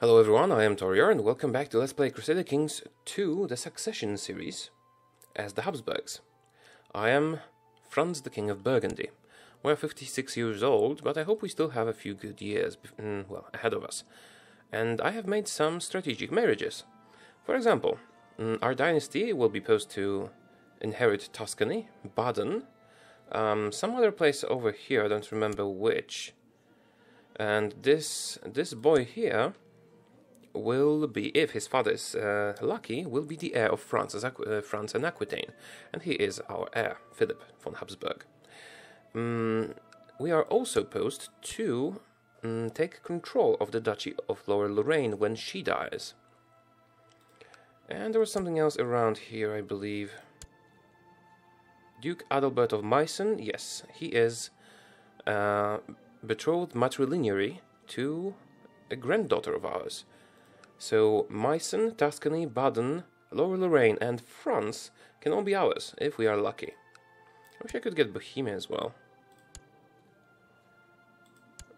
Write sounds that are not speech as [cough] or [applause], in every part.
Hello everyone, I am Taureor and welcome back to Let's Play Crusader Kings 2, the Succession series, as the Habsburgs. I am Franz the King of Burgundy. We're 56 years old, but I hope we still have a few good years, mm, well, ahead of us. And I have made some strategic marriages. For example, mm, our dynasty will be supposed to inherit Tuscany, Baden, um, some other place over here, I don't remember which. And this this boy here will be, if his father is uh, lucky, will be the heir of France, uh, France and Aquitaine, and he is our heir, Philip von Habsburg. Um, we are also supposed to um, take control of the Duchy of Lower Lorraine when she dies. And there was something else around here, I believe. Duke Adalbert of Meissen, yes, he is uh, betrothed matrilineary to a granddaughter of ours. So Meissen, Tuscany, Baden, Lower Lorraine, and France can all be ours, if we are lucky. I wish I could get Bohemia as well.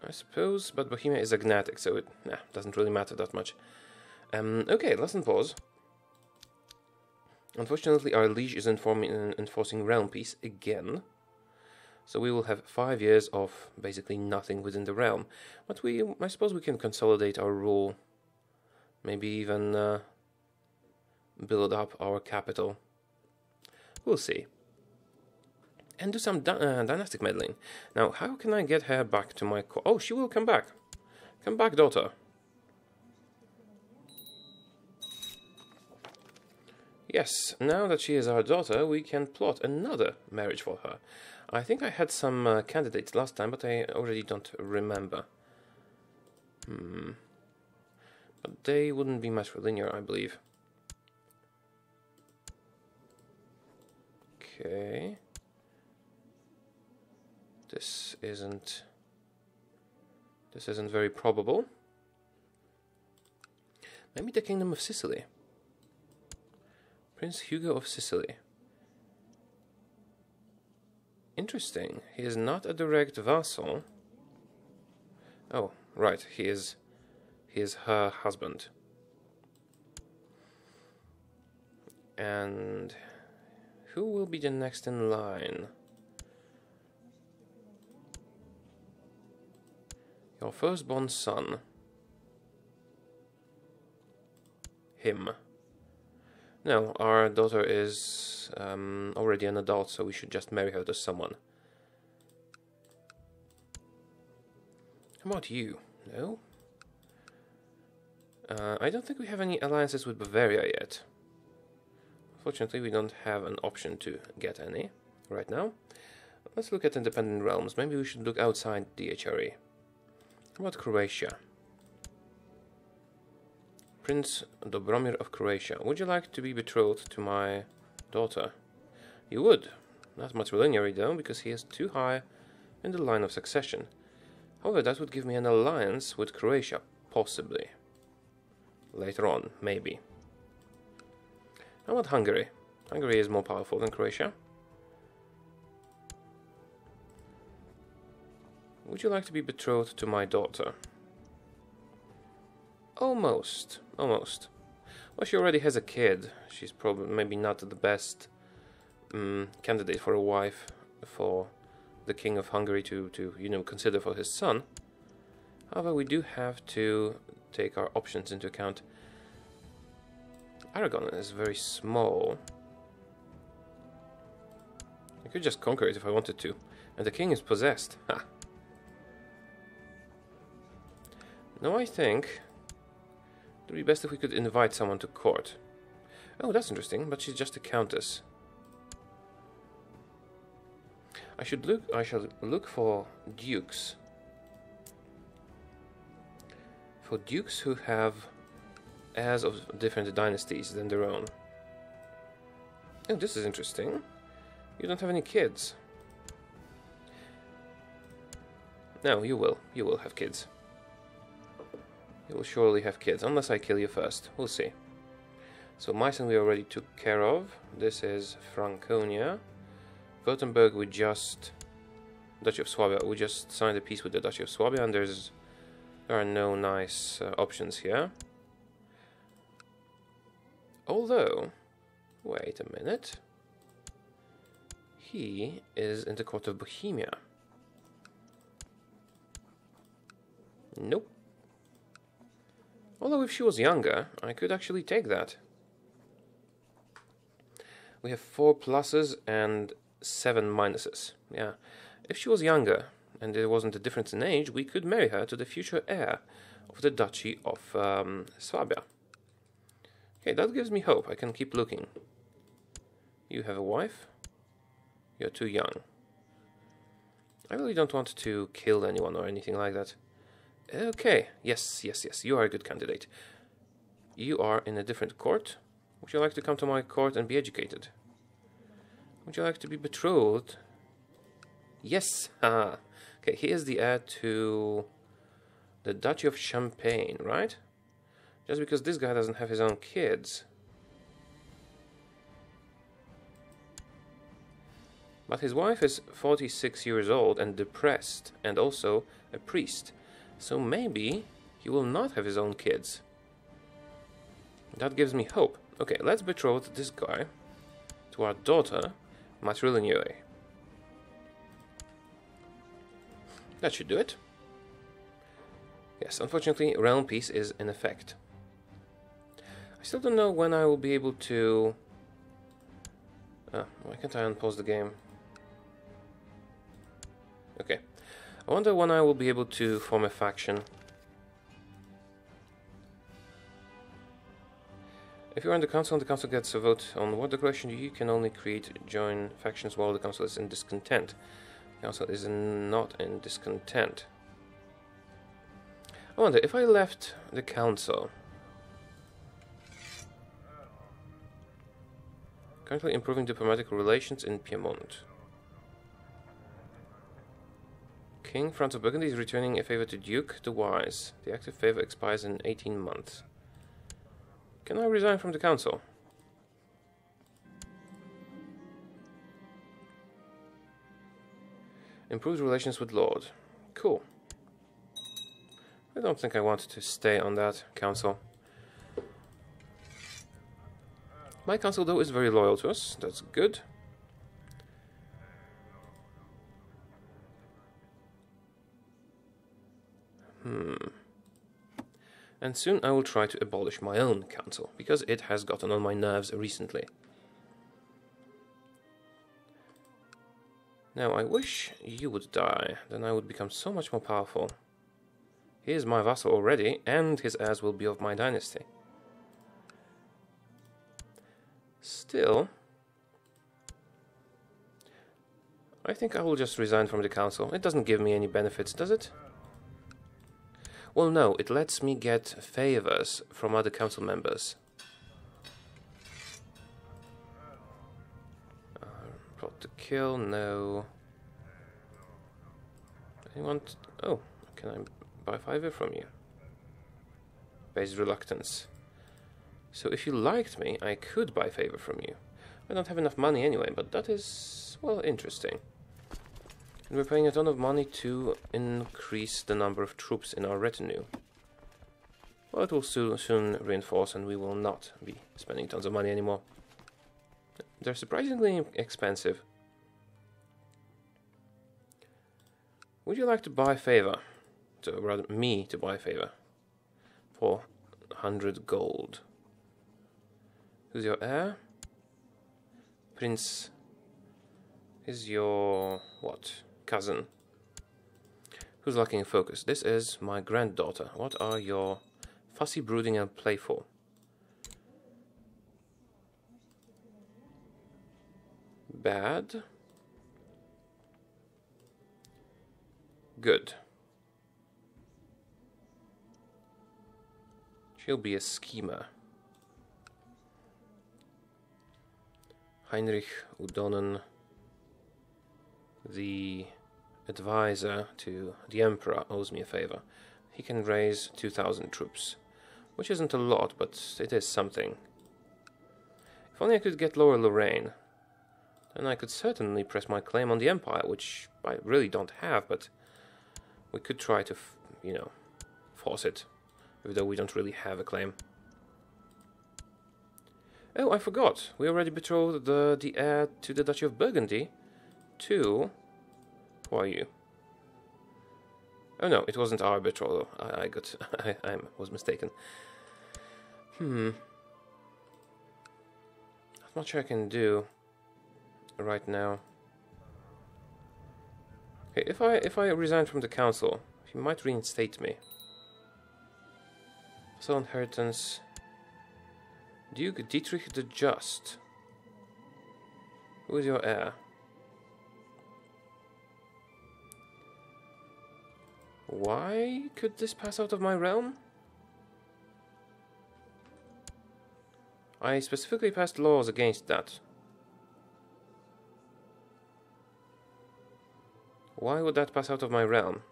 I suppose, but Bohemia is agnatic, so it nah, doesn't really matter that much. Um, okay, lesson pause. Unfortunately, our liege is enforcing realm peace again. So we will have five years of basically nothing within the realm. But we, I suppose we can consolidate our rule maybe even uh, build up our capital. We'll see. And do some uh, dynastic meddling. Now, how can I get her back to my Oh, she will come back. Come back, daughter. Yes, now that she is our daughter, we can plot another marriage for her. I think I had some uh, candidates last time, but I already don't remember. Hmm. But they wouldn't be much for linear, I believe. Okay. This isn't... This isn't very probable. Maybe the Kingdom of Sicily. Prince Hugo of Sicily. Interesting. He is not a direct vassal. Oh, right. He is is her husband. And who will be the next in line? Your firstborn son. Him. No, our daughter is um, already an adult, so we should just marry her to someone. How about you? No? Uh, I don't think we have any alliances with Bavaria yet. Fortunately, we don't have an option to get any right now. Let's look at independent realms. Maybe we should look outside the HRE. About Croatia? Prince Dobromir of Croatia. Would you like to be betrothed to my daughter? You would. Not matrilineary though, because he is too high in the line of succession. However, that would give me an alliance with Croatia, possibly later on, maybe. How about Hungary? Hungary is more powerful than Croatia. Would you like to be betrothed to my daughter? Almost, almost. Well, she already has a kid. She's probably maybe not the best um, candidate for a wife for the king of Hungary to, to you know consider for his son. However, we do have to take our options into account. Aragon is very small. I could just conquer it if I wanted to. And the king is possessed. Ha! I think it would be best if we could invite someone to court. Oh, that's interesting, but she's just a countess. I should look I shall look for dukes for dukes who have heirs of different dynasties than their own. Oh, this is interesting. You don't have any kids. No, you will. You will have kids. You will surely have kids, unless I kill you first. We'll see. So Meissen we already took care of. This is Franconia. Württemberg we just... Duchy of Swabia. We just signed a peace with the Duchy of Swabia and there's There are no nice uh, options here. Although, wait a minute. He is in the court of Bohemia. Nope. Although if she was younger, I could actually take that. We have four pluses and seven minuses. Yeah. If she was younger, and there wasn't a difference in age, we could marry her to the future heir of the Duchy of um, Swabia. Okay, that gives me hope. I can keep looking. You have a wife? You're too young. I really don't want to kill anyone or anything like that. Okay, yes, yes, yes, you are a good candidate. You are in a different court. Would you like to come to my court and be educated? Would you like to be betrothed? Yes, ah. Okay, he is the heir to the Duchy of Champagne, right? Just because this guy doesn't have his own kids. But his wife is 46 years old and depressed, and also a priest. So maybe he will not have his own kids. That gives me hope. Okay, let's betroth this guy to our daughter, Matrilineue. That should do it. Yes, unfortunately, realm peace is in effect. I still don't know when I will be able to... Ah, why can't I unpause the game? Okay. I wonder when I will be able to form a faction. If you're in the council and the council gets a vote on war declaration, you can only create join factions while the council is in discontent. Council is not in discontent. I wonder if I left the council Currently improving diplomatic relations in Piedmont. King Franz of Burgundy is returning a favor to Duke the Wise. The active favor expires in 18 months. Can I resign from the council? Improved relations with Lord. Cool. I don't think I want to stay on that council. My council, though, is very loyal to us. That's good. Hmm. And soon I will try to abolish my own council, because it has gotten on my nerves recently. Now, I wish you would die, then I would become so much more powerful. He is my vassal already, and his heirs will be of my dynasty. Still, I think I will just resign from the council. It doesn't give me any benefits, does it? Well, no, it lets me get favors from other council members. Kill, no. Anyone? Oh, can I buy favor from you? Base reluctance. So if you liked me, I could buy favor from you. I don't have enough money anyway, but that is, well, interesting. And we're paying a ton of money to increase the number of troops in our retinue. Well, it will soon, soon reinforce and we will not be spending tons of money anymore. They're surprisingly expensive. Would you like to buy favor? To, rather, me to buy favor. For 100 gold. Who's your heir? Prince is your what? Cousin. Who's lacking in focus? This is my granddaughter. What are your fussy, brooding, and playful? Bad. Good. She'll be a schemer. Heinrich Udonen, the advisor to the Emperor, owes me a favor. He can raise 2,000 troops, which isn't a lot, but it is something. If only I could get Lower Lorraine, then I could certainly press my claim on the Empire, which I really don't have, but we could try to, you know, force it, even though we don't really have a claim. Oh, I forgot. We already betrothed the, the heir to the Duchy of Burgundy to... Who are you? Oh no, it wasn't our betrothal. I, I got... [laughs] I, I was mistaken. Hmm. Not much I can do right now. Okay, if I if I resign from the council, he might reinstate me. So inheritance. Duke Dietrich the Just. Who is your heir? Why could this pass out of my realm? I specifically passed laws against that. Why would that pass out of my realm?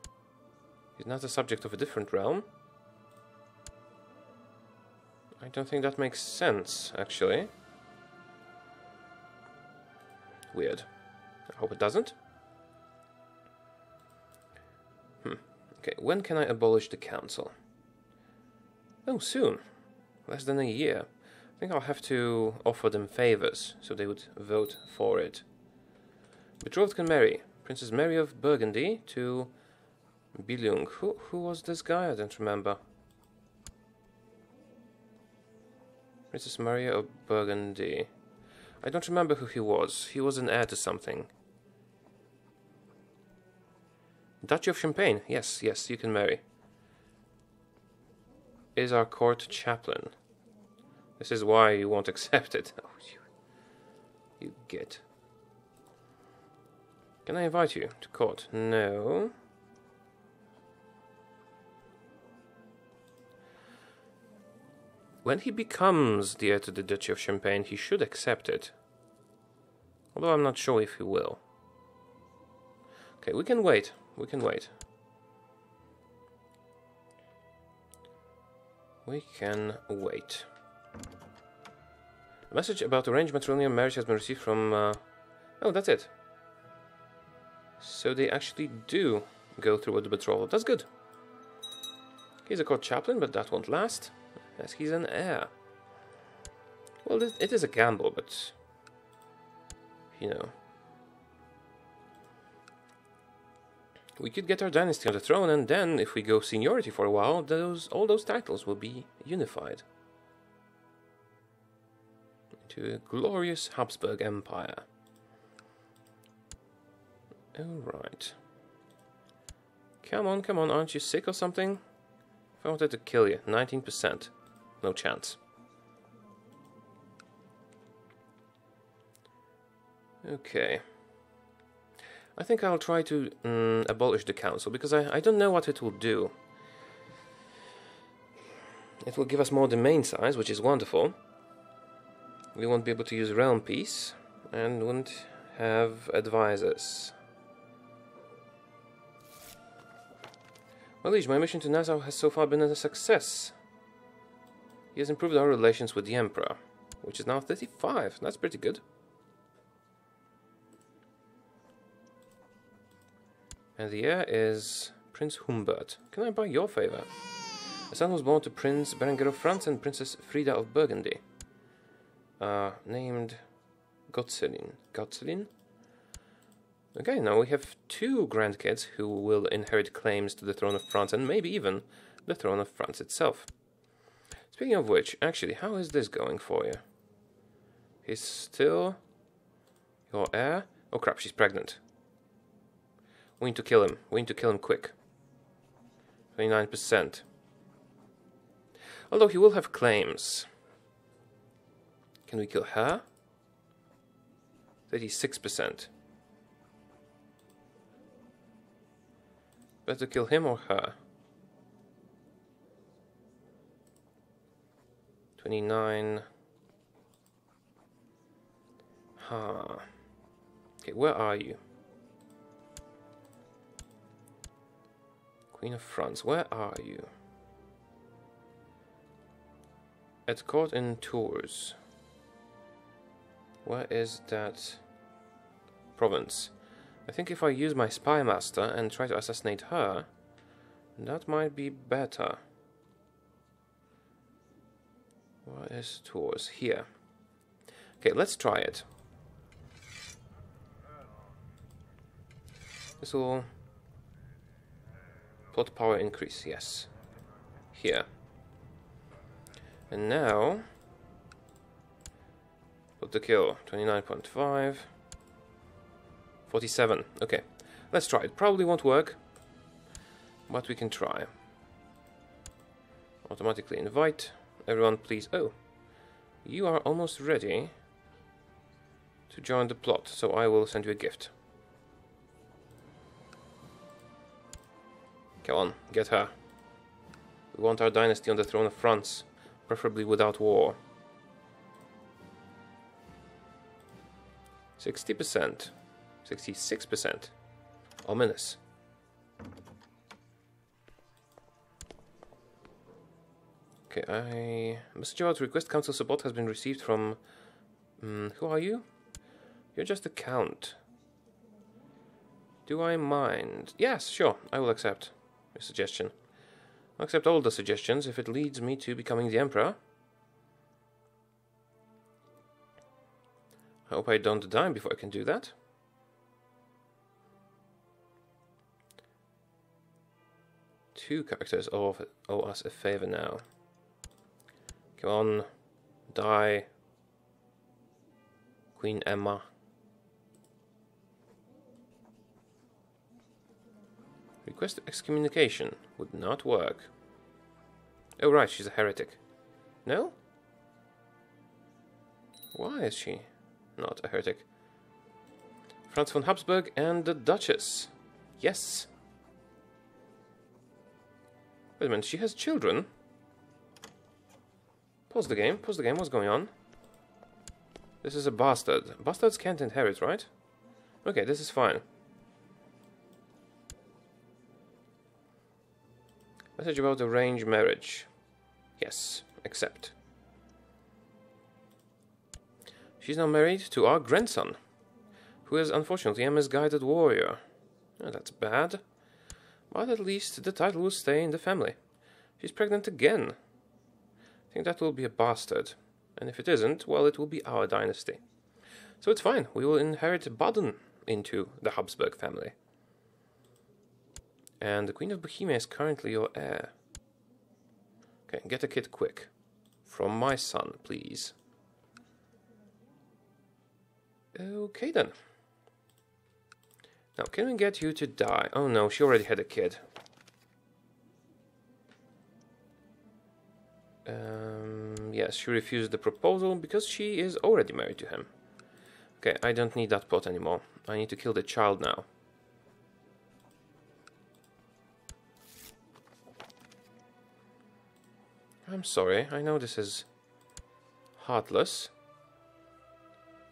He's not a subject of a different realm. I don't think that makes sense, actually. Weird. I hope it doesn't. Hmm. Okay, when can I abolish the council? Oh, soon. Less than a year. I think I'll have to offer them favors, so they would vote for it. Betrothed can marry. Princess Mary of Burgundy to Billung. Who, who was this guy? I don't remember. Princess Maria of Burgundy. I don't remember who he was. He was an heir to something. Duchy of Champagne. Yes, yes, you can marry. Is our court chaplain. This is why you won't [laughs] accept it. Oh, you, you get. Can I invite you to court? No. When he becomes the heir to the Duchy of Champagne, he should accept it. Although I'm not sure if he will. Okay, we can wait. We can wait. We can wait. A message about arranged matrimonial marriage has been received from... Uh... Oh, that's it. So they actually do go through with the betrothal. That's good. He's a court chaplain, but that won't last as he's an heir. Well, it is a gamble, but you know. We could get our dynasty on the throne, and then, if we go seniority for a while, those all those titles will be unified into a glorious Habsburg Empire. Alright. Come on, come on, aren't you sick or something? If I wanted to kill you, 19%. No chance. Okay. I think I'll try to um, abolish the council, because I, I don't know what it will do. It will give us more domain size, which is wonderful. We won't be able to use realm peace, and won't have advisors. Well, Liege, my mission to Nassau has so far been a success. He has improved our relations with the Emperor, which is now 35. That's pretty good. And the heir is Prince Humbert. Can I buy your favor? A son was born to Prince Berengar of France and Princess Frida of Burgundy. Uh, named Gotzelin. Gotzelin? Okay, now we have two grandkids who will inherit claims to the throne of France and maybe even the throne of France itself. Speaking of which, actually, how is this going for you? He's still your heir? Oh crap, she's pregnant. We need to kill him. We need to kill him quick. 29%. Although he will have claims. Can we kill her? 36%. Better kill him or her? 29. Huh. Okay, where are you? Queen of France, where are you? At court in Tours. Where is that province? I think if I use my spy master and try to assassinate her, That might be better. Where is tours? Here. Okay, let's try it. This will plot power increase, yes. Here. And now Put the kill 29.5 47. Okay. Let's try it. Probably won't work. But we can try. Automatically invite. Everyone please. Oh. You are almost ready to join the plot, so I will send you a gift. Come on, get her. We want our dynasty on the throne of France, preferably without war. 60%. 66%. Ominous. Okay, I... Message request council support has been received from... Um, who are you? You're just a count. Do I mind? Yes, sure, I will accept your suggestion. I'll accept all the suggestions if it leads me to becoming the emperor. I hope I don't die before I can do that. Two characters owe, owe us a favor now. Come on, die. Queen Emma. Request excommunication would not work. Oh right, she's a heretic. No? Why is she? not a heretic. Franz von Habsburg and the Duchess. Yes. Wait a minute, she has children? Pause the game, pause the game, what's going on? This is a bastard. Bastards can't inherit, right? Okay, this is fine. Message about arranged marriage. Yes, accept. She's now married to our grandson, who is unfortunately a misguided warrior. Oh, that's bad. But at least the title will stay in the family. She's pregnant again. I think that will be a bastard. And if it isn't, well, it will be our dynasty. So it's fine. We will inherit Baden into the Habsburg family. And the Queen of Bohemia is currently your heir. Okay, get a kid quick. From my son, please. Okay then. Now, can we get you to die? Oh no, she already had a kid. Um, yes, she refused the proposal because she is already married to him. Okay, I don't need that pot anymore. I need to kill the child now. I'm sorry, I know this is heartless.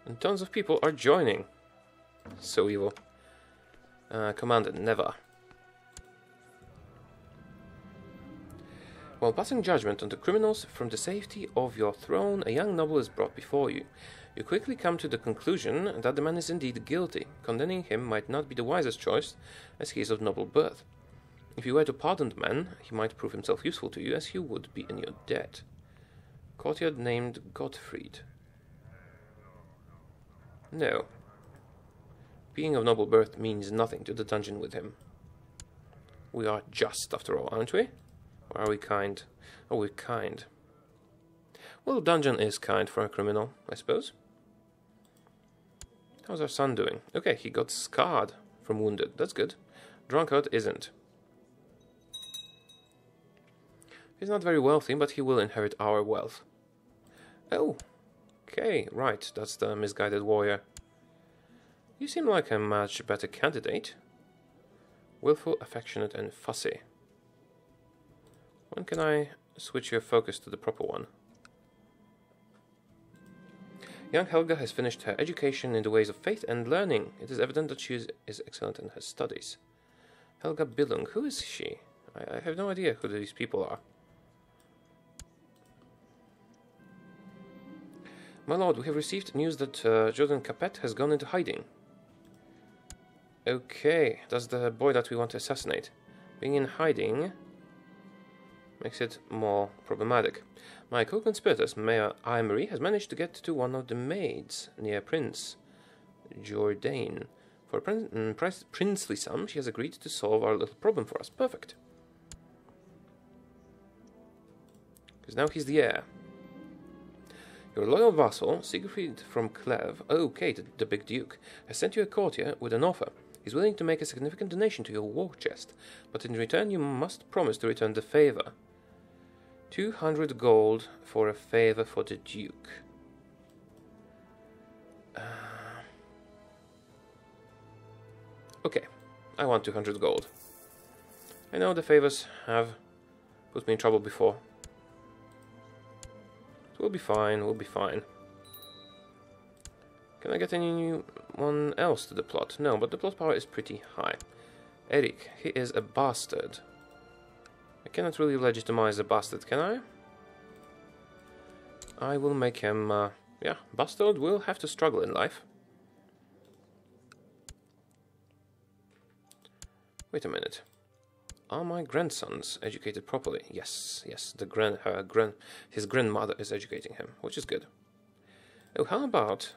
And tons of people are joining. So evil. Uh, Commander, never. While passing judgment on the criminals from the safety of your throne, a young noble is brought before you. You quickly come to the conclusion that the man is indeed guilty. Condemning him might not be the wisest choice, as he is of noble birth. If you were to pardon the man, he might prove himself useful to you, as he would be in your debt. Courtier named Gottfried. No. Being of noble birth means nothing to the dungeon with him. We are just, after all, aren't we? Or are we kind? Are we're kind. Well, dungeon is kind for a criminal, I suppose. How's our son doing? Okay, he got scarred from wounded. That's good. Drunkard isn't. He's not very wealthy, but he will inherit our wealth. Oh, Okay, right, that's the misguided warrior. You seem like a much better candidate. Willful, affectionate, and fussy. When can I switch your focus to the proper one? Young Helga has finished her education in the ways of faith and learning. It is evident that she is, excellent in her studies. Helga Billung, who is she? I, I have no idea who these people are. My lord, we have received news that uh, Jordan Capet has gone into hiding. Okay, that's the boy that we want to assassinate. Being in hiding makes it more problematic. My co-conspirators, Mayor Aymeri, has managed to get to one of the maids near Prince Jourdain. For a prin mm, princely sum, she has agreed to solve our little problem for us. Perfect. Because now he's the heir. Your loyal vassal, Siegfried from Cleve, okay, the, the Big Duke, has sent you a courtier with an offer. He's willing to make a significant donation to your war chest, but in return you must promise to return the favor. 200 gold for a favor for the Duke. Uh, okay, I want 200 gold. I know the favors have put me in trouble before. We'll be fine, we'll be fine. Can I get anyone else to the plot? No, but the plot power is pretty high. Eric, he is a bastard. I cannot really legitimize a bastard, can I? I will make him, uh, yeah, bastard will have to struggle in life. Wait a minute. Are my grandsons educated properly? Yes, yes, the grand, her grand, his grandmother is educating him, which is good. Oh, how about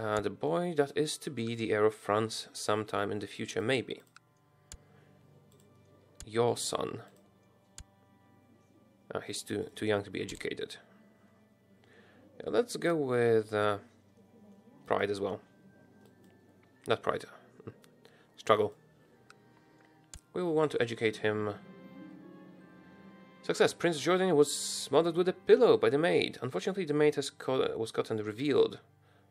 uh, the boy that is to be the heir of France sometime in the future, maybe? Your son. Uh, he's too too young to be educated. Yeah, let's go with uh, pride as well. Not pride. Struggle. We will want to educate him. Success. Prince Jordan was smothered with a pillow by the maid. Unfortunately, the maid has was caught and revealed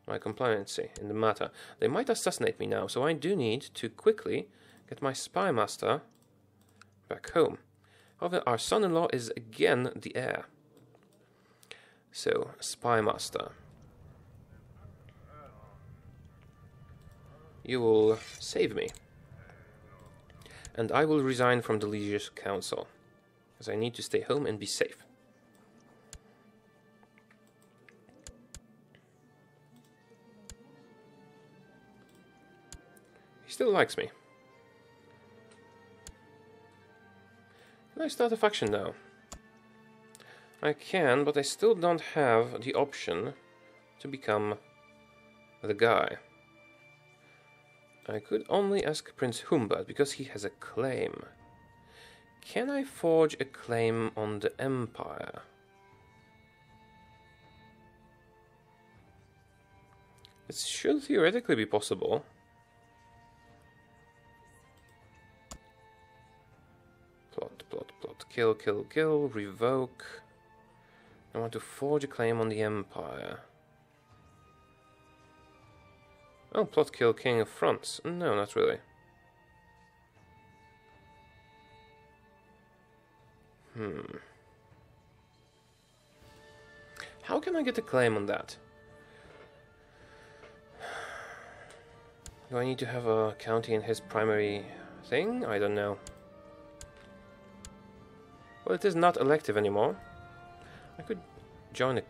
my compliancy in the matter. They might assassinate me now, so I do need to quickly get my spy master back home. However, our son-in-law is again the heir. So, spy master. You will save me and I will resign from the Liege's Council, as I need to stay home and be safe. Still likes me. Can I start a faction now? I can, but I still don't have the option to become the guy. I could only ask Prince Humbert because he has a claim. Can I forge a claim on the Empire? It should theoretically be possible. Kill, kill, kill, revoke. I want to forge a claim on the Empire. Oh, plot kill King of France. No, not really. Hmm. How can I get a claim on that? [sighs] Do I need to have a county in his primary thing? I don't know. Well, it is not elective anymore. I could join a,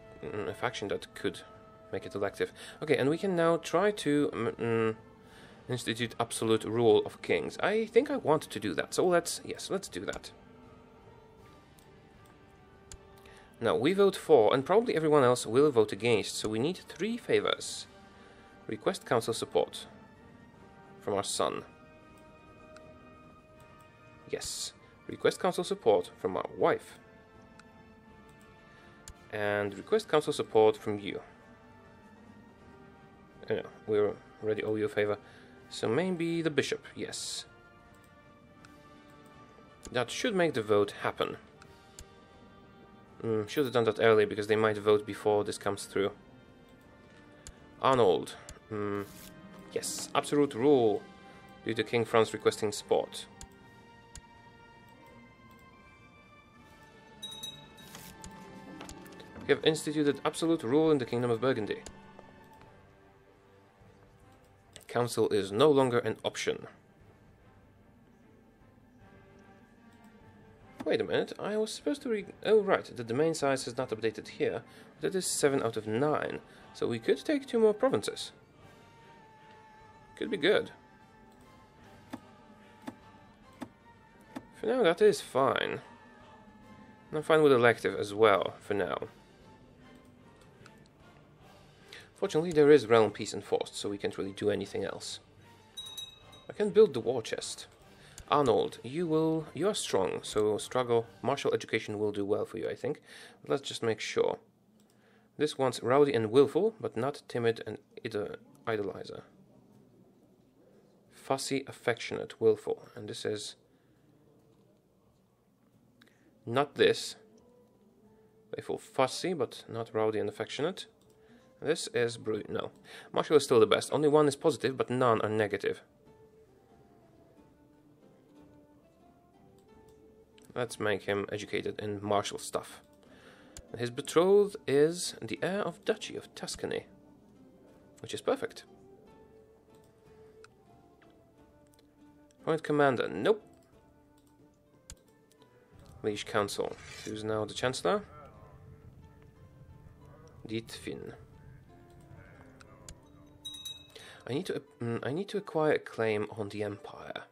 a faction that could make it elective. Okay, and we can now try to mm, mm, institute absolute rule of kings. I think I want to do that, so let's, yes, let's do that. Now, we vote for, and probably everyone else will vote against, so we need three favors. Request council support from our son. Yes. Request council support from our wife. And request council support from you yeah, we already owe you a favor. So maybe the bishop, yes. That should make the vote happen. Mm, should have done that early because they might vote before this comes through. Arnold. Mm, yes, absolute rule due to King Franz requesting sport. Have instituted absolute rule in the Kingdom of Burgundy. Council is no longer an option. Wait a minute, I was supposed to read... Oh, right, the domain size is not updated here. That is 7 out of 9, so we could take two more provinces. Could be good. For now, that is fine. I'm fine with elective as well, for now. Fortunately, there is realm peace enforced, so we can't really do anything else. I can build the war chest. Arnold, you will you are strong, so struggle martial education will do well for you, I think. But let's just make sure. This one's rowdy and willful, but not timid and idolizer. Fussy, affectionate, willful, and this is not this. Playful, fussy, but not rowdy and affectionate. This is brute. No. Marshall is still the best. Only one is positive, but none are negative. Let's make him educated in martial stuff. His betrothed is the heir of Duchy of Tuscany, which is perfect. Point commander, nope. Liege Council, who's now the Chancellor? Dietfin. I need to mm, I need to acquire a claim on the Empire.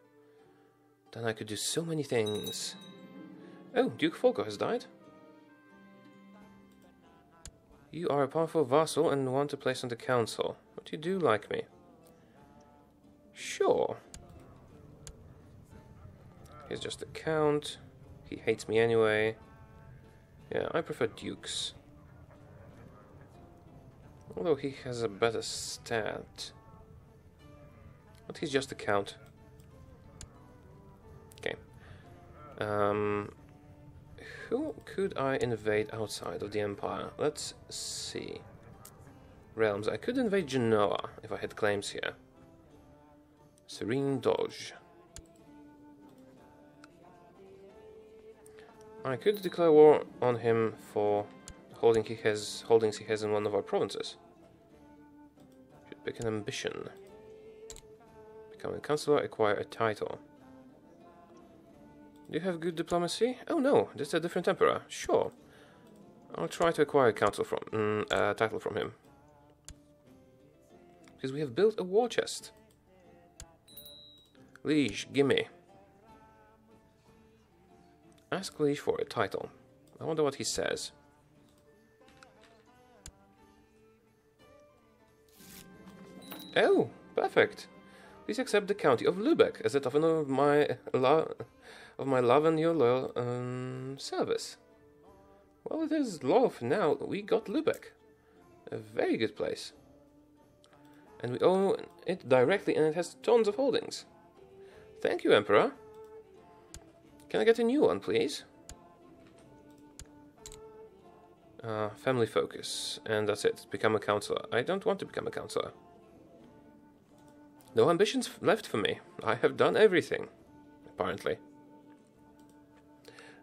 Then I could do so many things. Oh, Duke Folko has died. You are a powerful vassal and want a place on the council. But you do like me. Sure. He's just a count. He hates me anyway. Yeah, I prefer dukes. Although he has a better stat. But he's just a count. Okay. Um, who could I invade outside of the Empire? Let's see. Realms. I could invade Genoa if I had claims here. Serene Doge. I could declare war on him for holding he has holdings he has in one of our provinces. Should pick an ambition. Become a councillor, acquire a title. Do you have good diplomacy? Oh no, is a different emperor. Sure. I'll try to acquire a council from mm, a title from him. Because we have built a war chest. Liege, gimme. Ask Liege for a title. I wonder what he says. Oh, perfect. Please accept the county of Lubeck as a token of my love, of my love and your loyal um, service. Well, it is for now. We got Lubeck, a very good place, and we own it directly, and it has tons of holdings. Thank you, Emperor. Can I get a new one, please? Uh, family focus, and that's it. Become a counselor. I don't want to become a counselor. No ambitions left for me. I have done everything, apparently.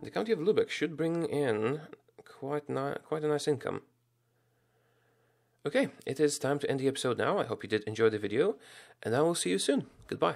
The county of Lubeck should bring in quite, ni- quite a nice income. Okay, it is time to end the episode now. I hope you did enjoy the video, and I will see you soon. Goodbye.